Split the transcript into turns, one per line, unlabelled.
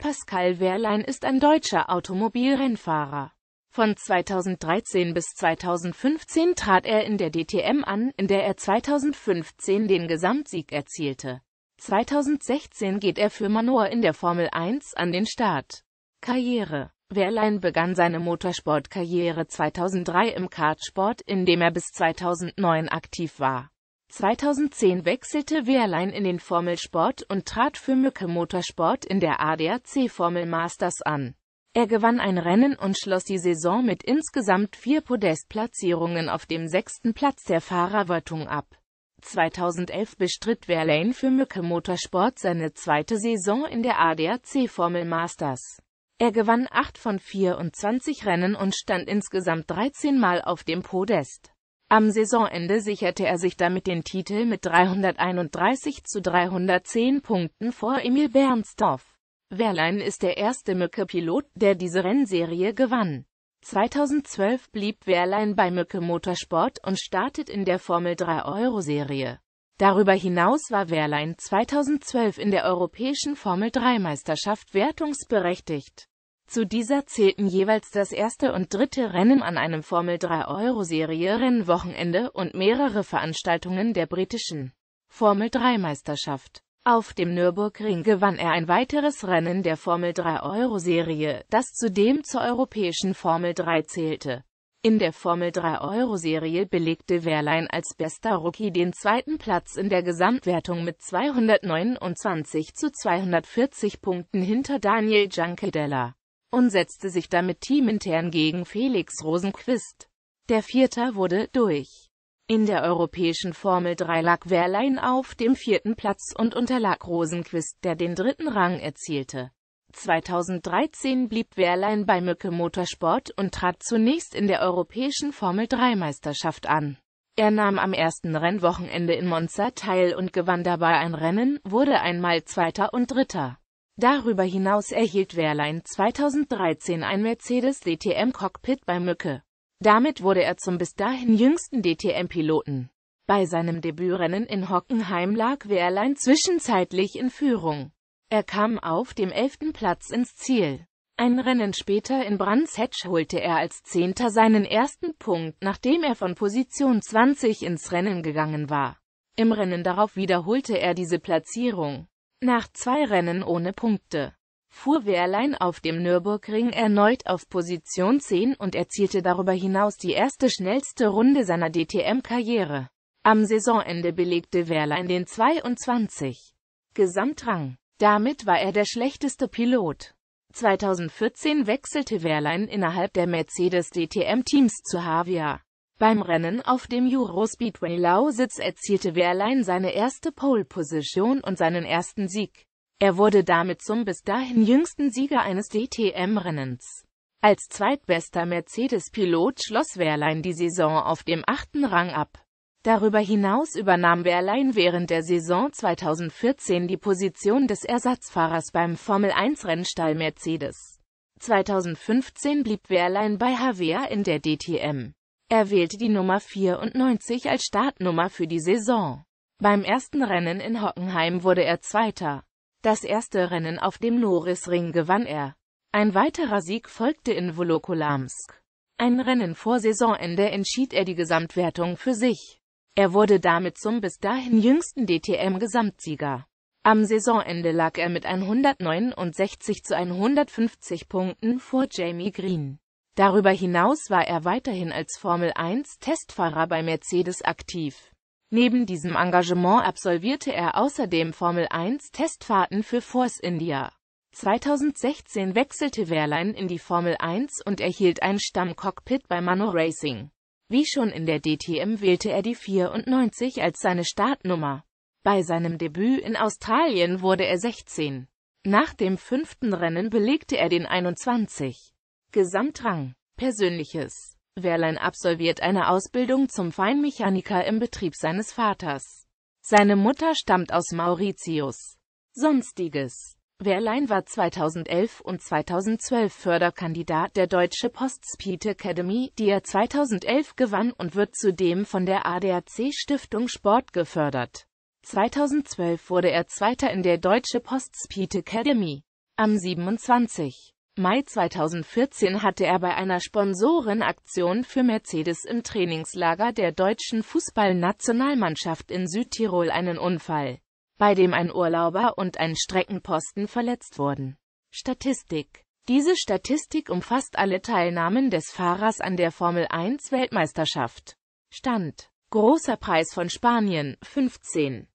Pascal Wehrlein ist ein deutscher Automobilrennfahrer. Von 2013 bis 2015 trat er in der DTM an, in der er 2015 den Gesamtsieg erzielte. 2016 geht er für Manor in der Formel 1 an den Start. Karriere Wehrlein begann seine Motorsportkarriere 2003 im Kartsport, in dem er bis 2009 aktiv war. 2010 wechselte Wehrlein in den Formelsport und trat für Mücke Motorsport in der ADAC Formel Masters an. Er gewann ein Rennen und schloss die Saison mit insgesamt vier Podestplatzierungen auf dem sechsten Platz der Fahrerwertung ab. 2011 bestritt Verlaine für Mücke Motorsport seine zweite Saison in der ADAC Formel Masters. Er gewann 8 von 24 Rennen und stand insgesamt 13 Mal auf dem Podest. Am Saisonende sicherte er sich damit den Titel mit 331 zu 310 Punkten vor Emil Bernstorff. Wehrlein ist der erste Mücke-Pilot, der diese Rennserie gewann. 2012 blieb Wehrlein bei Mücke Motorsport und startet in der Formel 3 Euro-Serie. Darüber hinaus war Wehrlein 2012 in der europäischen Formel 3 Meisterschaft wertungsberechtigt. Zu dieser zählten jeweils das erste und dritte Rennen an einem Formel 3 Euro-Serie Rennwochenende und mehrere Veranstaltungen der britischen Formel 3 Meisterschaft. Auf dem Nürburgring gewann er ein weiteres Rennen der Formel 3 Euro-Serie, das zudem zur europäischen Formel 3 zählte. In der Formel 3 Euro-Serie belegte Wehrlein als bester Rookie den zweiten Platz in der Gesamtwertung mit 229 zu 240 Punkten hinter Daniel Giancadella und setzte sich damit teamintern gegen Felix Rosenquist. Der Vierter wurde durch in der europäischen Formel 3 lag Wehrlein auf dem vierten Platz und unterlag Rosenquist, der den dritten Rang erzielte. 2013 blieb Wehrlein bei Mücke Motorsport und trat zunächst in der europäischen Formel 3 Meisterschaft an. Er nahm am ersten Rennwochenende in Monza teil und gewann dabei ein Rennen, wurde einmal Zweiter und Dritter. Darüber hinaus erhielt Wehrlein 2013 ein Mercedes DTM Cockpit bei Mücke. Damit wurde er zum bis dahin jüngsten DTM-Piloten. Bei seinem Debütrennen in Hockenheim lag Wehrlein zwischenzeitlich in Führung. Er kam auf dem elften Platz ins Ziel. Ein Rennen später in Brands Hatch holte er als Zehnter seinen ersten Punkt, nachdem er von Position 20 ins Rennen gegangen war. Im Rennen darauf wiederholte er diese Platzierung. Nach zwei Rennen ohne Punkte fuhr Wehrlein auf dem Nürburgring erneut auf Position 10 und erzielte darüber hinaus die erste schnellste Runde seiner DTM-Karriere. Am Saisonende belegte Wehrlein den 22. Gesamtrang. Damit war er der schlechteste Pilot. 2014 wechselte Wehrlein innerhalb der Mercedes DTM-Teams zu Havia. Beim Rennen auf dem Eurospeedway Lausitz erzielte Wehrlein seine erste Pole-Position und seinen ersten Sieg. Er wurde damit zum bis dahin jüngsten Sieger eines DTM-Rennens. Als zweitbester Mercedes-Pilot schloss Wehrlein die Saison auf dem achten Rang ab. Darüber hinaus übernahm Wehrlein während der Saison 2014 die Position des Ersatzfahrers beim Formel-1-Rennstall Mercedes. 2015 blieb Wehrlein bei Havea in der DTM. Er wählte die Nummer 94 als Startnummer für die Saison. Beim ersten Rennen in Hockenheim wurde er Zweiter. Das erste Rennen auf dem Norrisring gewann er. Ein weiterer Sieg folgte in Volokolamsk. Ein Rennen vor Saisonende entschied er die Gesamtwertung für sich. Er wurde damit zum bis dahin jüngsten DTM-Gesamtsieger. Am Saisonende lag er mit 169 zu 150 Punkten vor Jamie Green. Darüber hinaus war er weiterhin als Formel 1 Testfahrer bei Mercedes aktiv. Neben diesem Engagement absolvierte er außerdem Formel-1-Testfahrten für Force India. 2016 wechselte Wehrlein in die Formel 1 und erhielt ein Stammcockpit bei Mano Racing. Wie schon in der DTM wählte er die 94 als seine Startnummer. Bei seinem Debüt in Australien wurde er 16. Nach dem fünften Rennen belegte er den 21. Gesamtrang. Persönliches Wehrlein absolviert eine Ausbildung zum Feinmechaniker im Betrieb seines Vaters. Seine Mutter stammt aus Mauritius. Sonstiges Wehrlein war 2011 und 2012 Förderkandidat der Deutsche Post Speed Academy, die er 2011 gewann und wird zudem von der ADAC Stiftung Sport gefördert. 2012 wurde er Zweiter in der Deutsche Post Speed Academy. Am 27. Mai 2014 hatte er bei einer Sponsorenaktion für Mercedes im Trainingslager der deutschen Fußballnationalmannschaft in Südtirol einen Unfall, bei dem ein Urlauber und ein Streckenposten verletzt wurden. Statistik Diese Statistik umfasst alle Teilnahmen des Fahrers an der Formel 1 Weltmeisterschaft. Stand Großer Preis von Spanien 15